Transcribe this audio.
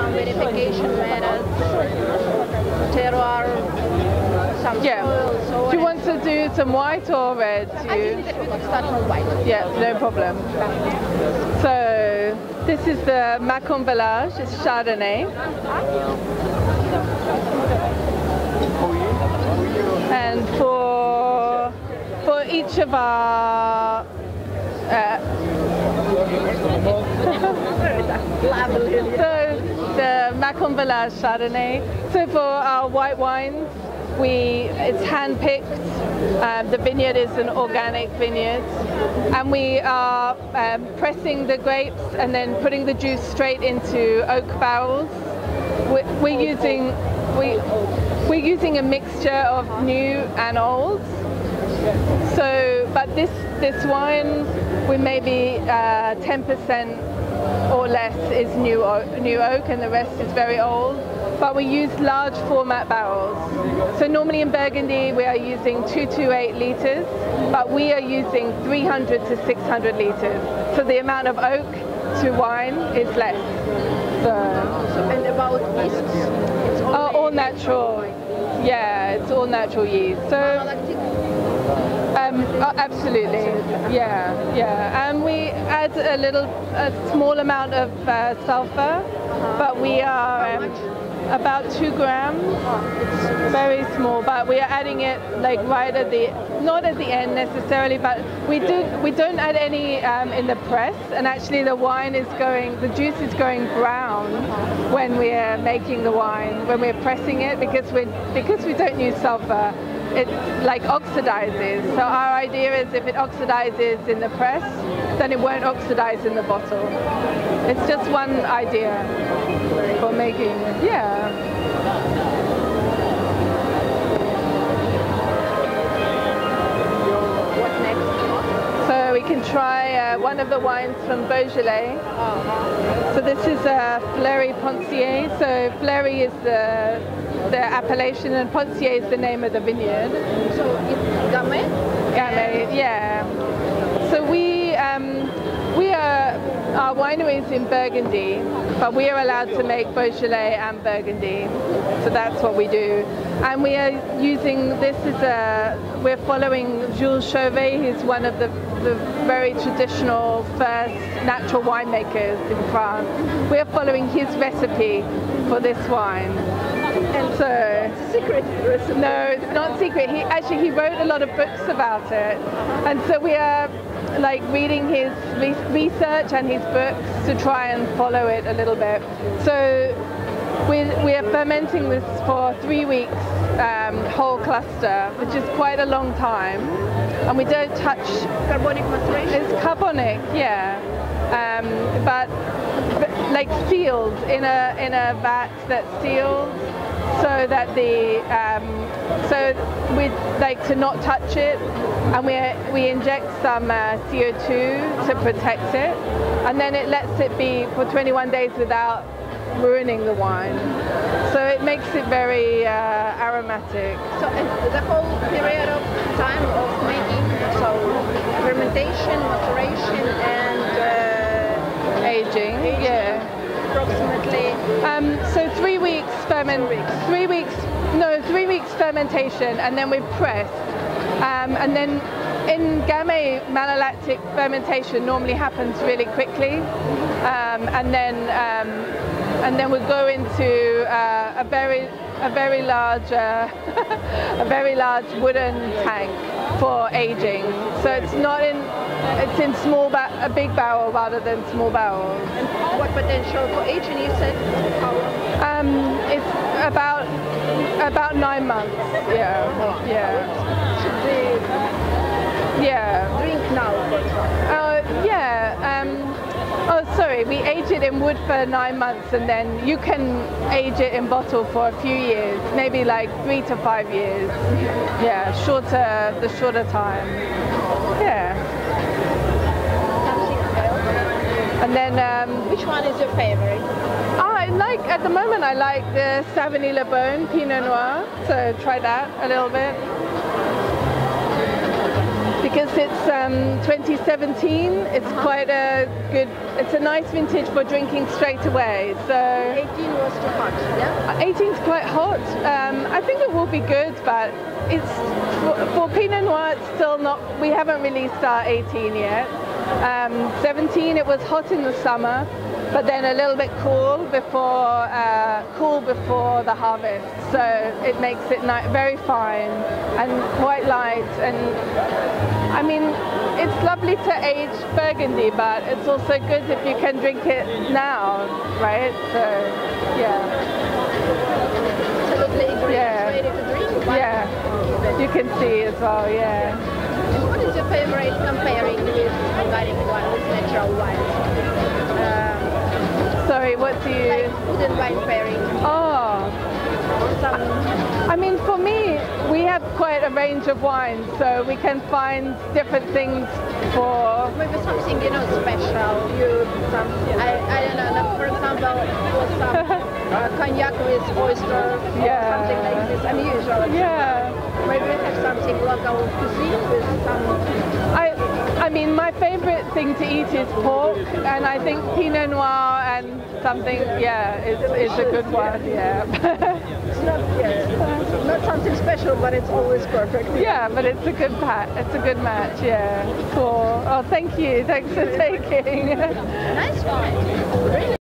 some verification methods, terroir, some Yeah. so Do you want to do some white or red? Do I think that we could start from white. Yeah, no problem. So this is the Macon Village, it's Chardonnay. And for for each of our uh, so the Macon Village Chardonnay. So for our white wines, we it's hand picked. Um, the vineyard is an organic vineyard, and we are um, pressing the grapes and then putting the juice straight into oak barrels. We're, we're using we we're using a mixture of new and old. So, but this this wine, we maybe uh, 10% or less is new oak, new oak, and the rest is very old. But we use large format barrels. So normally in Burgundy we are using 228 liters, but we are using 300 to 600 liters. So the amount of oak to wine is less. So, And about yeasts, it's all, oh, all natural. Yeah, it's all natural yeast. So. Um, oh, absolutely, yeah. A little, a small amount of uh, sulfur, but we are um, about two grams, very small. But we are adding it like right at the, not at the end necessarily, but we do, we don't add any um, in the press. And actually, the wine is going, the juice is going brown when we are making the wine, when we're pressing it, because we because we don't use sulfur it like oxidizes. So our idea is if it oxidizes in the press, then it won't oxidize in the bottle. It's just one idea for making, yeah. What next? So we can try uh, one of the wines from Beaujolais. So this is uh, Fleurie Poncié. So Fleurie is the, the appellation and Poncié is the name of the vineyard. So it's Gamay? Gamay, yeah. So we is in Burgundy, but we are allowed to make Beaujolais and Burgundy. So that's what we do, and we are using this is a we're following Jules Chauvet. He's one of the the very traditional first natural winemakers in France. We are following his recipe for this wine. And so it's a Secret recipe. no, it's not secret. He actually he wrote a lot of books about it, and so we are like reading his research and his books to try and follow it a little bit. So we we are fermenting this for three weeks, um, whole cluster, which is quite a long time, and we don't touch Carbonic maturation. it's carbonic, yeah, um, but like sealed in a in a vat that's sealed, so that the um, so we like to not touch it, and we we inject some uh, CO2 to protect it, and then it lets it be for 21 days without ruining the wine. So it makes it very uh, aromatic. So the whole period of time of making, fermentation, and then we press, um, and then in gamay malolactic fermentation normally happens really quickly, um, and then um, and then we go into uh, a very a very large uh, a very large wooden tank for aging. So it's not in it's in small a big barrel rather than small barrels. and what potential for aging you said? Um, it's about about nine months. Yeah, yeah, yeah. drink now? Uh, yeah. Um, oh, sorry. We age it in wood for nine months, and then you can age it in bottle for a few years, maybe like three to five years. Yeah, shorter the shorter time. Yeah, and then. Um, Which one is your favorite? Like at the moment. I like the Savigny-lès-Beaune Pinot Noir. So try that a little bit because it's um, 2017. It's quite a good. It's a nice vintage for drinking straight away. So 18 was too hot, yeah? 18 is quite hot. Um, I think it will be good, but it's for, for Pinot Noir. It's still not. We haven't released our 18 yet. Um, 17, it was hot in the summer, but then a little bit cool before uh, cool before the harvest. So it makes it very fine and quite light. And I mean, it's lovely to age Burgundy, but it's also good if you can drink it now, right? So yeah. Yeah. Yeah. You can see as well, yeah. What is your favorite comparing with organic wine, and wine pairing. Oh. Some I mean, for me, we have quite a range of wines, so we can find different things for. maybe something you know special. You some I, I don't know. like, For example, some uh, cognac with oyster or Yeah. something like this unusual. Yeah, Maybe we have something local cuisine with some. I, I mean, my favorite thing to eat is pork, and I think Pinot Noir and something, yeah, is, is a good one. Yeah. It's not yeah, not something special, but it's always perfect. yeah, but it's a good pat. It's a good match. Yeah. Cool. Oh, thank you. Thanks for taking. Nice wine. Really